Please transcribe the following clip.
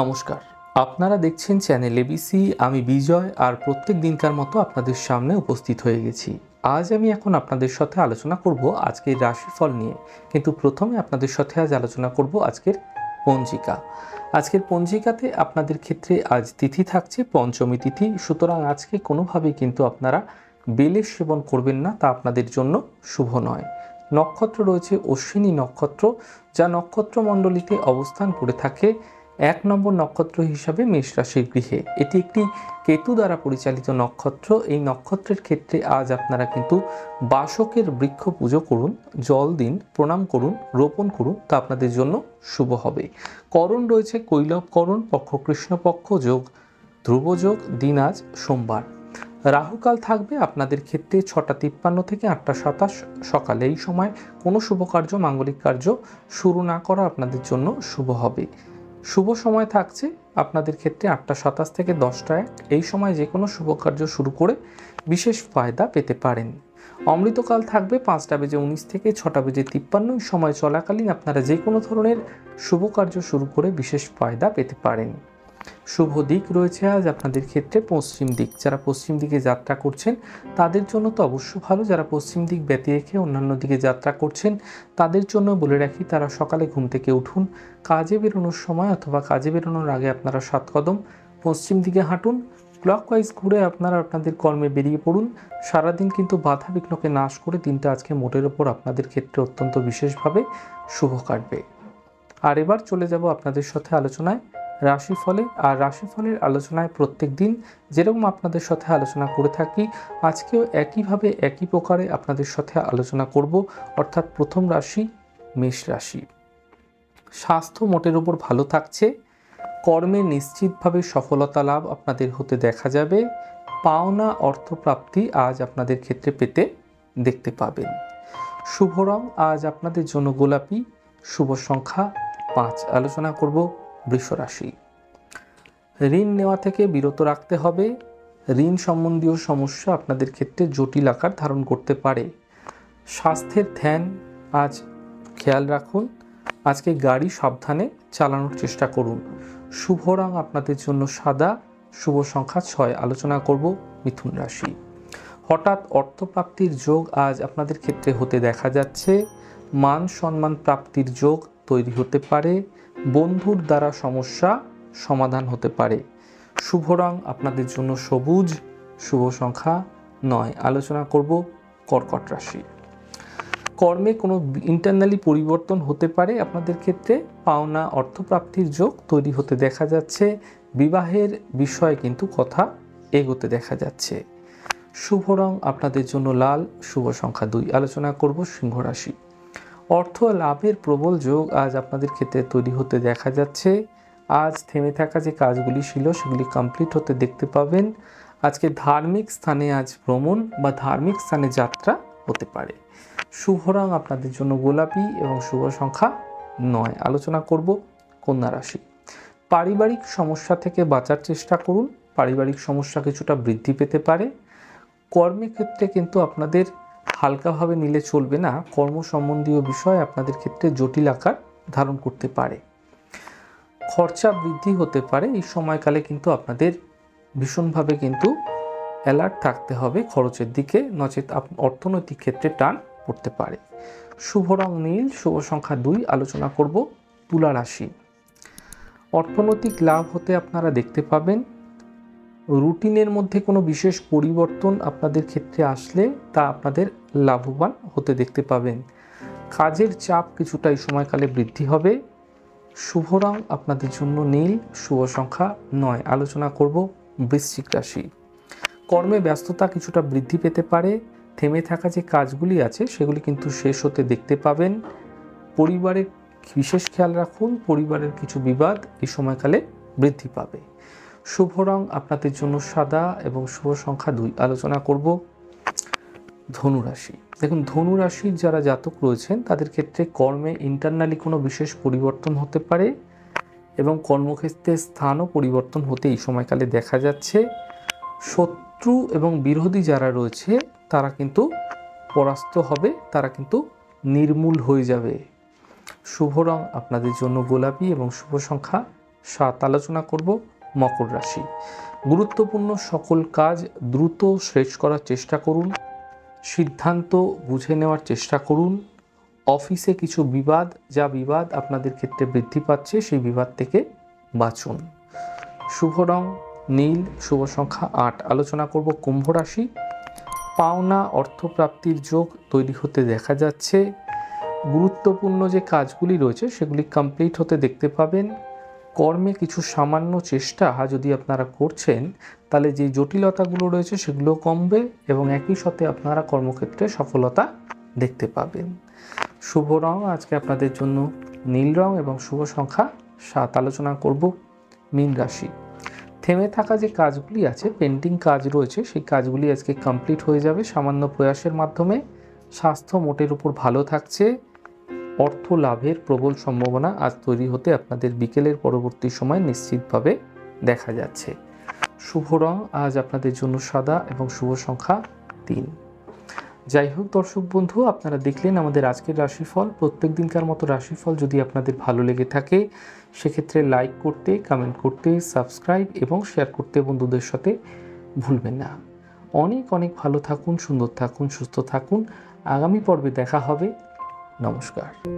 নমস্কার। আপনারা দেখছেন চ্যানেল এবিসি আমি বিজয় আর প্রত্যেক দিনকার মতো আপনাদের সামনে উপস্থিত হয়ে গেছি। আজ আমি এখন আপনাদের সাথে আলোচনা করব আজকের রাশিফল নিয়ে। কিন্তু প্রথমে আপনাদের সাথে আজ আলোচনা করব আজকের পঞ্জিকা। আজকের পঞ্জিকাতে আপনাদের ক্ষেত্রে আজ তিথি থাকছে, পঞ্চমী তিথি। সুতরাং আজকে কোনোভাবেই কিন্তু আপনারা বেলের সেবন করবেন না, তা আপনাদের জন্য শুভ নয়। নক্ষত্র রয়েছে অশ্বিনী নক্ষত্র, যা নক্ষত্র মণ্ডলীতে অবস্থান করে থাকে এক নম্বর নক্ষত্র হিসাবে মেষ রাশির গৃহে। এটি একটি কেতু দ্বারা পরিচালিত নক্ষত্র। এই নক্ষত্রের ক্ষেত্রে আজ আপনারা কিন্তু বাসকের বৃক্ষ পুজো করুন, জল দিন, প্রণাম করুন, রোপণ করুন। তা আপনাদের জন্য শুভ হবে। করণ রয়েছে কৈলব করণ, পক্ষ কৃষ্ণপক্ষ যোগ ধ্রুবযোগ দিন আজ সোমবার। রাহুকাল থাকবে আপনাদের ক্ষেত্রে ছটা তিপ্পান্ন থেকে আটটা সাতাশ সকালে। এই সময় কোনো শুভ কার্য, মাঙ্গলিক কার্য শুরু না করা আপনাদের জন্য শুভ হবে। শুভ সময় থাকছে। আপনাদের ক্ষেত্রে আটটা সাতাশ থেকে দশটা এক এই সময় যে কোনো শুভ কার্য শুরু করে বিশেষ ফায়দা পেতে পারেন। অমৃতকাল থাকবে পাঁচটা বেজে উনিশ থেকে ছটা বেজে তিপ্পান্ন। সময় চলাকালীন আপনারা যে কোনো ধরনের শুভ কার্য শুরু করে বিশেষ ফায়দা পেতে পারেন। শুভ দিক রয়েছে আজ আপনাদের ক্ষেত্রে পশ্চিম দিক। যারা পশ্চিম দিকে যাত্রা করছেন, তাদের জন্য তো অবশ্য ভালো। যারা পশ্চিম দিক ব্যতী রেখে অন্যান্য দিকে যাত্রা করছেন, তাদের জন্য বলে রাখি, তারা সকালে ঘুম থেকে উঠুন, কাজে বেরোনোর সময় অথবা কাজে বেরোনোর আগে আপনারা সাত কদম পশ্চিম দিকে হাঁটুন ক্লকওয়াইজ ঘুরে আপনারা আপনাদের কর্মে বেরিয়ে পড়ুন। সারাদিন কিন্তু বাধা বিঘ্নকে নাশ করে দিনটা আজকে মোটের ওপর আপনাদের ক্ষেত্রে অত্যন্ত বিশেষভাবে শুভ কাটবে। আর এবার চলে যাব আপনাদের সাথে আলোচনায়। রাশিফলে, আর রাশিফলের আলোচনায় প্রত্যেক দিন যেরকম আপনাদের সাথে আলোচনা করে থাকি, আজকেও একইভাবে একই প্রকারে আপনাদের সাথে আলোচনা করব, অর্থাৎ প্রথম রাশি, মেষ রাশি। স্বাস্থ্য মোটের ওপর ভালো থাকছে, কর্মে নিশ্চিতভাবে সফলতা লাভ আপনাদের হতে দেখা যাবে, পাওনা অর্থপ্রাপ্তি আজ আপনাদের ক্ষেত্রে পেতে দেখতে পাবেন। শুভ রং, আজ আপনাদের জন্য গোলাপি, শুভ সংখ্যা পাঁচ আলোচনা করব। বৃষ রাশি ঋণ নেওয়া থেকে বিরত রাখতে হবে। ঋণ সম্বন্ধীয় সমস্যা আপনাদের ক্ষেত্রে জটিল আকার ধারণ করতে পারে। স্বাস্থ্যের ধ্যান আজ খেয়াল রাখুন। আজকে গাড়ি সাবধানে চালানোর চেষ্টা করুন। শুভ রং আপনাদের জন্য সাদা। শুভ সংখ্যা ছয়। আলোচনা করব মিথুন রাশি। হঠাৎ অর্থপ্রাপ্তির যোগ আজ আপনাদের ক্ষেত্রে হতে দেখা যাচ্ছে। মান সম্মান প্রাপ্তির যোগ তৈরি হতে পারে। বন্ধুর দ্বারা সমস্যা সমাধান হতে পারে। শুভ রং আপনাদের জন্য সবুজ। শুভ সংখ্যা নয়। আলোচনা করব কর্কট রাশি। কর্মে কোনো ইন্টারনালি পরিবর্তন হতে পারে। আপনাদের ক্ষেত্রে পাওনা অর্থপ্রাপ্তির যোগ তৈরি হতে দেখা যাচ্ছে। বিবাহের বিষয়ে কিন্তু কথা এগোতে দেখা যাচ্ছে। শুভ রং আপনাদের জন্য লাল। শুভ সংখ্যা দুই। আলোচনা করব সিংহ রাশি। অর্থ লাভের প্রবল যোগ আজ আপনাদের ক্ষেত্রে তৈরি হতে দেখা যাচ্ছে। আজ থেমে থাকা যে কাজগুলি ছিল, সেগুলি কমপ্লিট হতে দেখতে পাবেন। আজকে ধার্মিক স্থানে আজ ভ্রমণ বা ধার্মিক স্থানে যাত্রা হতে পারে। শুভ রং আপনাদের জন্য গোলাপি এবং শুভ সংখ্যা নয়। আলোচনা করব কন্যা রাশি। পারিবারিক সমস্যা থেকে বাঁচার চেষ্টা করুন। পারিবারিক সমস্যা কিছুটা বৃদ্ধি পেতে পারে। কর্মক্ষেত্রে কিন্তু আপনাদের হালকাভাবে নিলে চলবে না কর্ম সম্বন্ধীয় বিষয় আপনাদের ক্ষেত্রে জটিল আকার ধারণ করতে পারে। খরচা বৃদ্ধি হতে পারে, এই সময়কালে কিন্তু আপনাদের ভীষণভাবে কিন্তু অ্যালার্ট থাকতে হবে, খরচের দিকে নচেত অর্থনৈতিক ক্ষেত্রে টান পড়তে পারে। শুভ রং নীল, শুভ সংখ্যা দুই, আলোচনা করব তুলা রাশি। অর্থনৈতিক লাভ হতে আপনারা দেখতে পাবেন রুটিনের মধ্যে কোনো বিশেষ পরিবর্তন আপনাদের ক্ষেত্রে আসলে তা আপনাদের লাভবান হতে দেখতে পাবেন। কাজের চাপ কিছুটা এই সময়কালে বৃদ্ধি হবে। শুভ রং আপনাদের জন্য নীল, শুভ সংখ্যা নয়। আলোচনা করব বৃশ্চিক রাশি। কর্মে ব্যস্ততা কিছুটা বৃদ্ধি পেতে পারে। থেমে থাকা যে কাজগুলি আছে, সেগুলি কিন্তু শেষ হতে দেখতে পাবেন। পরিবারের বিশেষ খেয়াল রাখুন, পরিবারের কিছু বিবাদ এই সময়কালে বৃদ্ধি পাবে। শুভ রং আপনাদের জন্য সাদা এবং শুভ সংখ্যা দুই। আলোচনা করব ধনুরাশি। দেখুন, ধনুরাশির যারা জাতক রয়েছেন, তাদের ক্ষেত্রে কর্মে ইন্টারনালি কোনো বিশেষ পরিবর্তন হতে পারে এবং কর্মক্ষেত্রে স্থানও পরিবর্তন হতে এই সময়কালে দেখা যাচ্ছে। শত্রু এবং বিরোধী যারা রয়েছে, তারা কিন্তু পরাস্ত হবে, তারা কিন্তু নির্মূল হয়ে যাবে। শুভ রং আপনাদের জন্য গোলাপি এবং শুভ সংখ্যা সাত। আলোচনা করব মকর রাশি। গুরুত্বপূর্ণ সকল কাজ দ্রুত শেষ করার চেষ্টা করুন, সিদ্ধান্ত বুঝে নেওয়ার চেষ্টা করুন, অফিসে কিছু বিবাদ, যা বিবাদ আপনাদের ক্ষেত্রে বৃদ্ধি পাচ্ছে, সেই বিবাদ থেকে বাঁচুন। শুভ রং, নীল, শুভ সংখ্যা আট। আলোচনা করব কুম্ভ রাশি। পাওনা অর্থপ্রাপ্তির যোগ তৈরি হতে দেখা যাচ্ছে। গুরুত্বপূর্ণ যে কাজগুলি রয়েছে, সেগুলি কমপ্লিট হতে দেখতে পাবেন। কর্মে কিছু সামান্য চেষ্টা যদি আপনারা করছেন, তাহলে যে জটিলতাগুলো রয়েছে সেগুলো কমবে এবং একই সাথে আপনারা কর্মক্ষেত্রে সফলতা দেখতে পাবেন। শুভ রং। আজকে আপনাদের জন্য নীল রং এবং শুভ সংখ্যা সাত আলোচনা করব মীন রাশি। থেমে থাকা যে কাজগুলি আছে পেন্টিং কাজ রয়েছে, সেই কাজগুলি আজকে কমপ্লিট হয়ে যাবে সামান্য প্রয়াসের মাধ্যমে। স্বাস্থ্য মোটের উপর ভালো থাকছে অর্থ লাভের প্রবল সম্ভাবনা আজ তৈরি হতে আপনাদের বিকেলের পরবর্তী সময় নিশ্চিতভাবে দেখা যাচ্ছে। শুভ রং আজ আপনাদের জন্য সাদা এবং শুভ সংখ্যা তিন। যাই হোক দর্শক বন্ধু, আপনারা দেখলেন আমাদের আজকের রাশিফল। প্রত্যেক দিনকার মতো রাশিফল যদি আপনাদের ভালো লেগে থাকে, সেক্ষেত্রে লাইক করতে কমেন্ট করতে সাবস্ক্রাইব এবং শেয়ার করতে বন্ধুদের সাথে ভুলবেন না। অনেক অনেক ভালো থাকুন, সুন্দর থাকুন, সুস্থ থাকুন। আগামী পর্বে দেখা হবে। নমস্কার